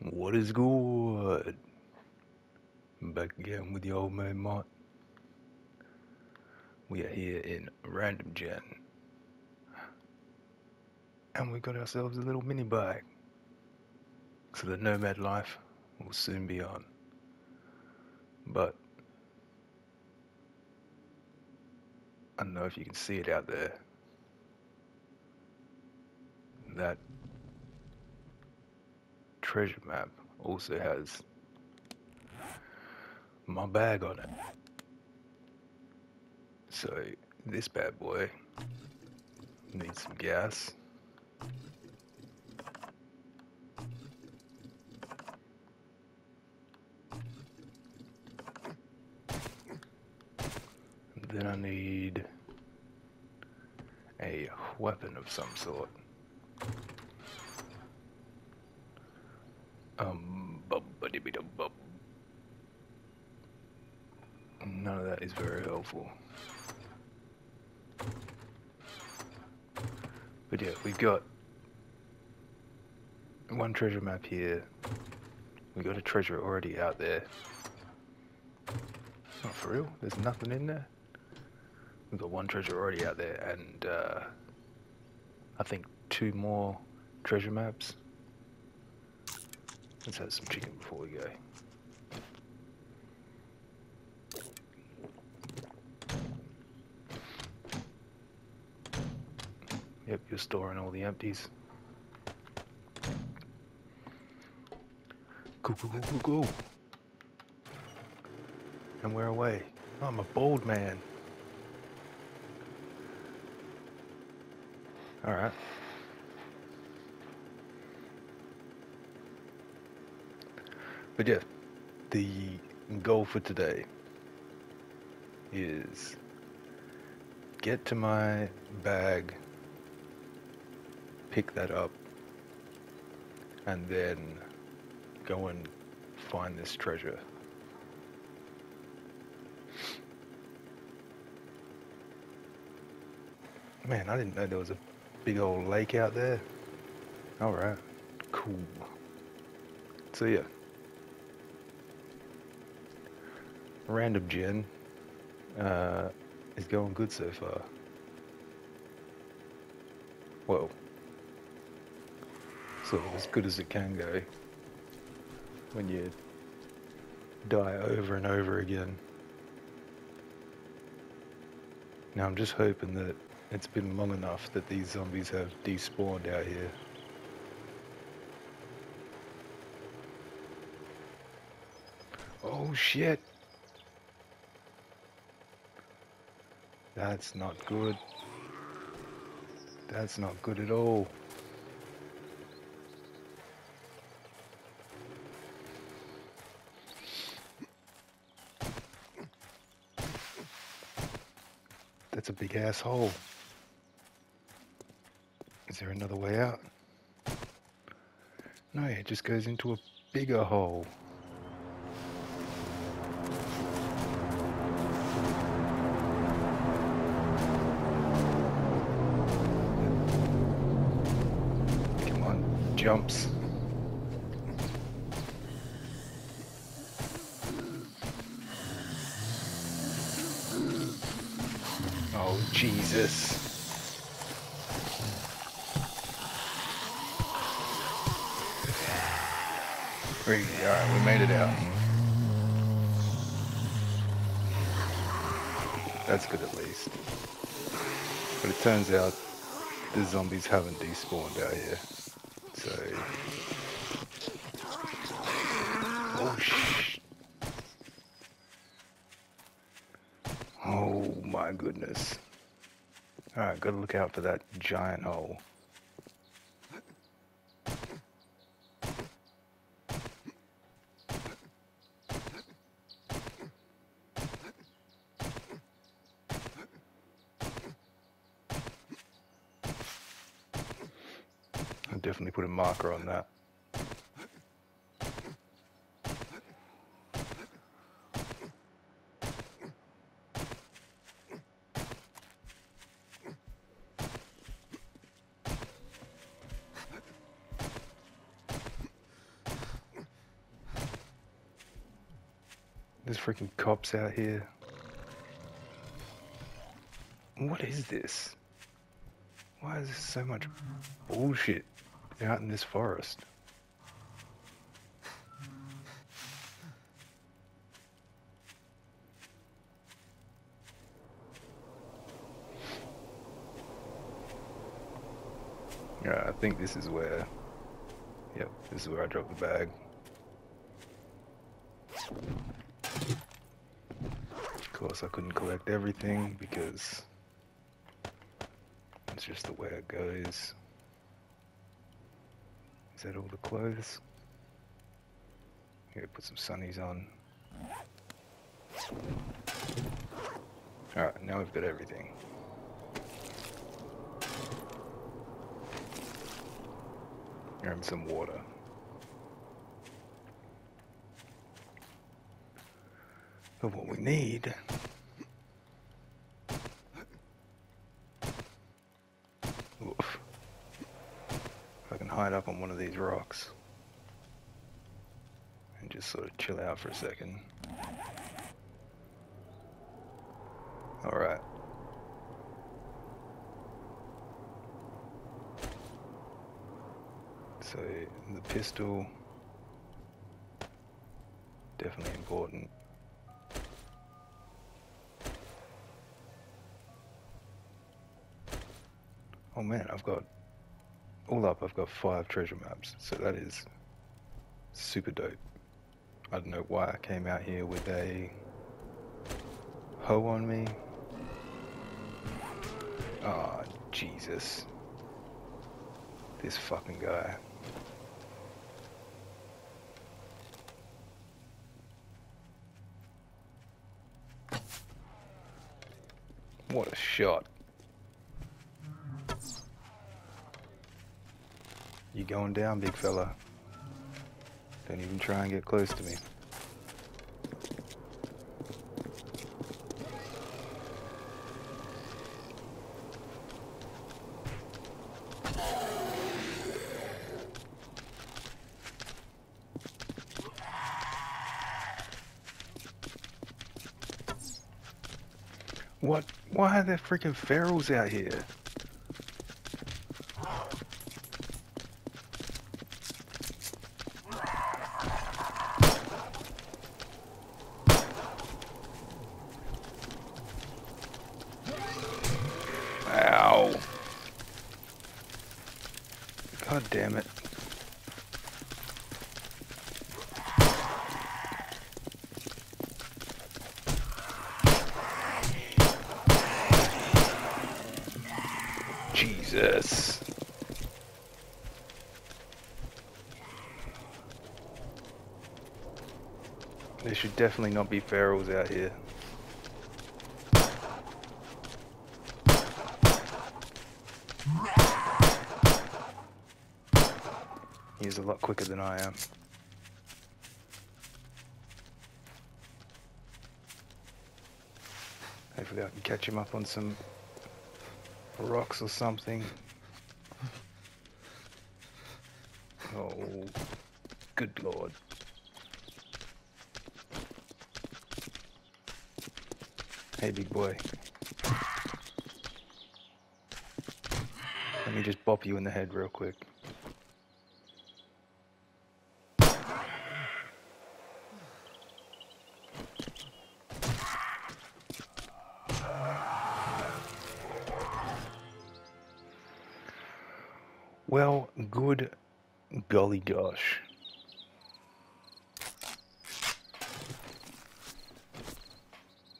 What is good? Back again with the old man Mot. We are here in Random Gen. And we got ourselves a little mini bike. So the nomad life will soon be on. But I don't know if you can see it out there. That treasure map also has my bag on it. So this bad boy needs some gas. Then I need a weapon of some sort. Um. None of that is very helpful. But yeah, we've got one treasure map here. We got a treasure already out there. Not for real? There's nothing in there? We've got one treasure already out there and uh, I think two more treasure maps. Let's have some chicken before we go. Yep, you're storing all the empties. Go, go, go, go, go. And we're away. I'm a bold man. Alright. But yeah, the goal for today is get to my bag, pick that up, and then go and find this treasure. Man, I didn't know there was a big old lake out there. Alright, cool. See yeah. Random Gen uh, is going good so far. Well, sort of as good as it can go when you die over and over again. Now I'm just hoping that it's been long enough that these zombies have despawned out here. Oh shit! That's not good. That's not good at all. That's a big asshole. Is there another way out? No, it just goes into a bigger hole. Jumps. Oh, Jesus. Crazy. Alright, we made it out. That's good at least. But it turns out the zombies haven't despawned out here. So... Oh, sh... Oh my goodness. Alright, gotta look out for that giant hole. can definitely put a marker on that. There's freaking cops out here. What is this? Why is this so much bullshit? Out in this forest? Yeah, I think this is where. Yep, this is where I dropped the bag. Of course, I couldn't collect everything because it's just the way it goes. Is that all the clothes? Yeah, put some sunnies on. Alright, now we've got everything. And some water. But what we need Oof. If I can up on one of these rocks and just sort of chill out for a second. Alright. So the pistol definitely important. Oh man, I've got all up I've got five treasure maps, so that is super dope. I don't know why I came out here with a hoe on me. Ah, oh, Jesus. This fucking guy. What a shot. You going down, big fella. Don't even try and get close to me. What? Why are there freaking ferals out here? Ow. God damn it. There should definitely not be ferals out here. He's a lot quicker than I am. Hopefully I can catch him up on some rocks or something. Oh, good lord. Hey, big boy. Let me just bop you in the head real quick. Well, good golly gosh.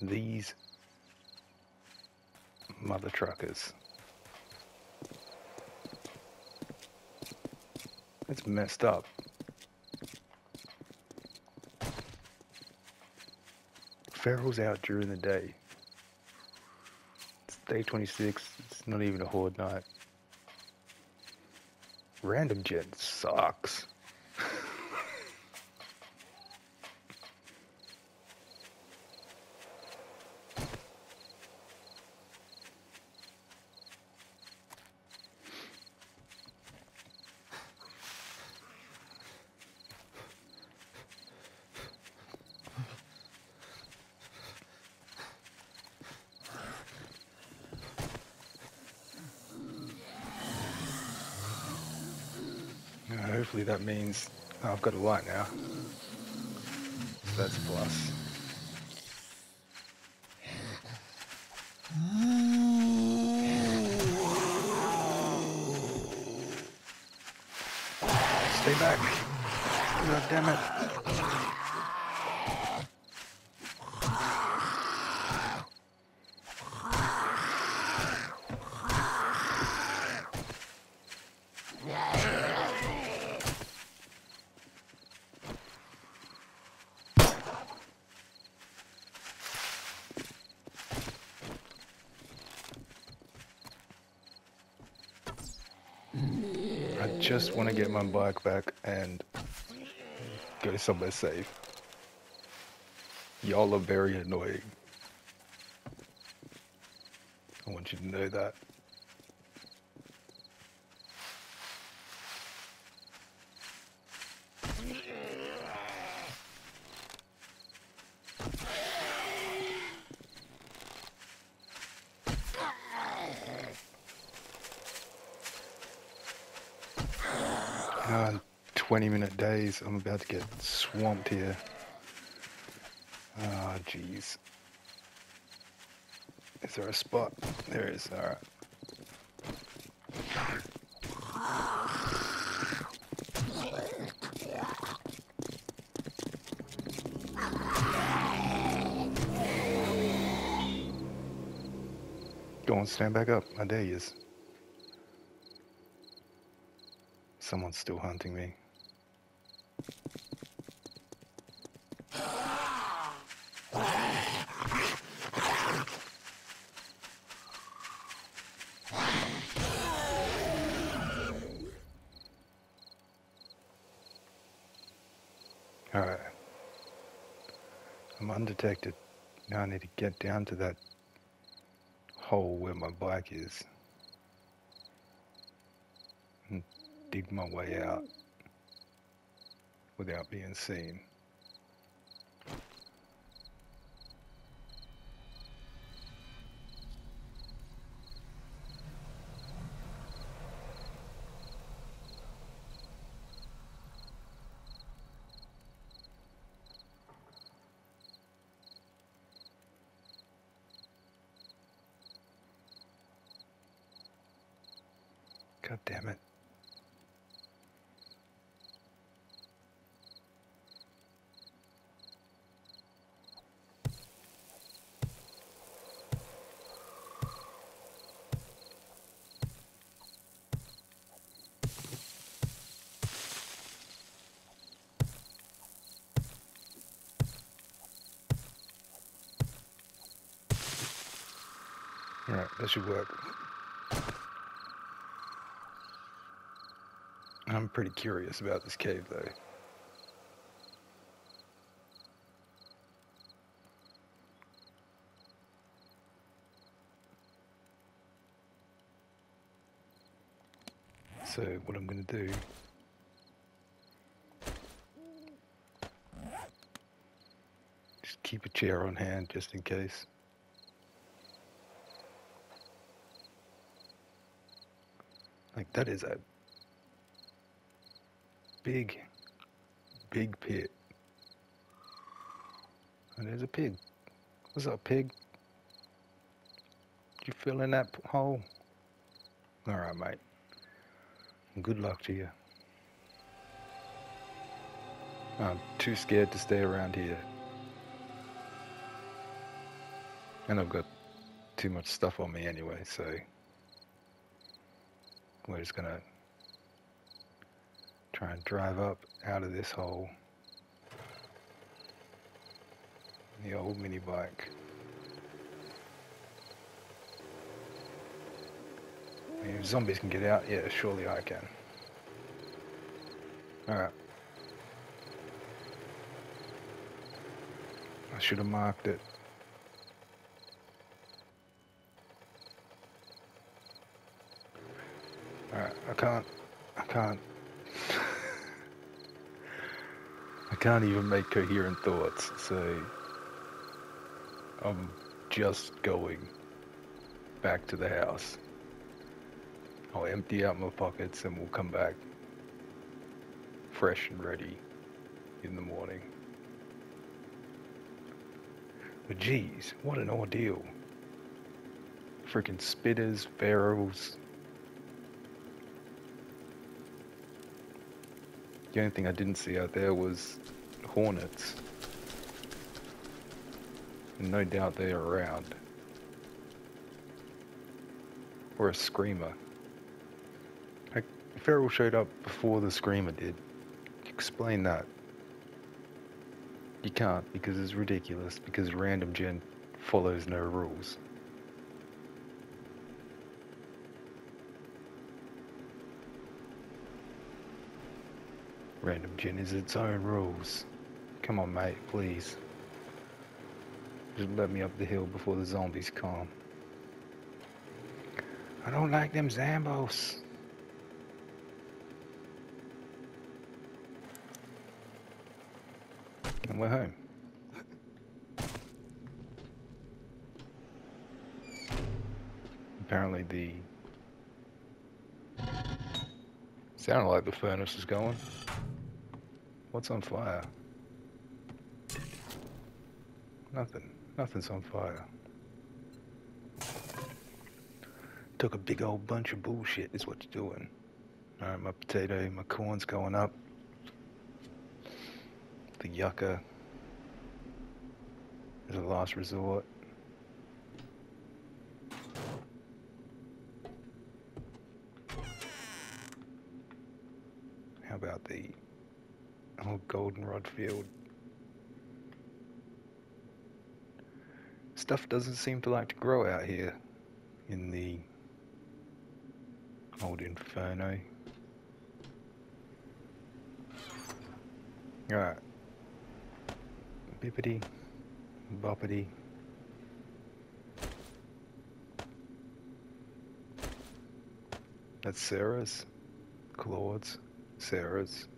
These mother truckers. It's messed up. Feral's out during the day. It's day 26. It's not even a horde night. Random gen sucks. Hopefully that means oh, I've got a light now. So that's a plus. Stay back. God damn it. I just want to get my bike back and go somewhere safe. Y'all are very annoying. I want you to know that. Ah, 20 I'm about to get swamped here. Ah, jeez. Is there a spot? There is. Alright. Go on, stand back up. I dare you. Someone's still hunting me. Alright. I'm undetected. Now I need to get down to that hole where my bike is. And dig my way out without being seen. God damn it. Alright, that should work. I'm pretty curious about this cave though. So what I'm going to do just keep a chair on hand just in case. Like that is a big, big pit. And there's a pig. What's up, pig? You fill in that hole? Alright, mate. Good luck to you. I'm too scared to stay around here. And I've got too much stuff on me anyway, so we're just gonna try and drive up out of this hole. The old mini bike. If zombies can get out, yeah, surely I can. Alright. I should have marked it. Alright, I can't. I can't. Can't even make coherent thoughts, so I'm just going back to the house. I'll empty out my pockets and we'll come back. fresh and ready in the morning. But geez, what an ordeal. Freaking spitters, barrels. The only thing I didn't see out there was hornets. And no doubt they're around. Or a screamer. Like, Feral showed up before the screamer did. Explain that. You can't because it's ridiculous because random gen follows no rules. Random gen is its own rules. Come on, mate, please. Just let me up the hill before the zombies come. I don't like them Zambos. And we're home. Apparently the... Sounded like the furnace is going. What's on fire? Nothing. Nothing's on fire. Took a big old bunch of bullshit is what you're doing. Alright, my potato, my corn's going up. The yucca is a last resort. How about the Oh, old goldenrod field? Stuff doesn't seem to like to grow out here in the old inferno. Alright. Bippity, boppity. That's Sarah's. Claude's. Sarah's.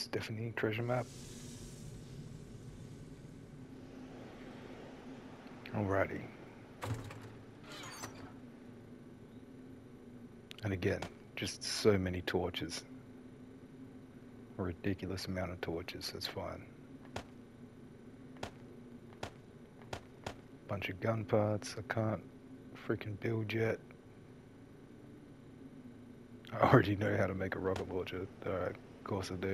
Stephanie treasure map. Alrighty. And again, just so many torches. A ridiculous amount of torches, that's fine. Bunch of gun parts I can't freaking build yet. I already know how to make a rocket launcher. Alright, of course I do.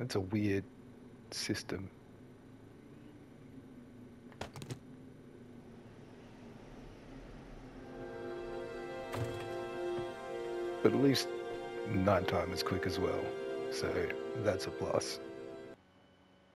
That's a weird system. But at least nighttime is quick as well, so that's a plus.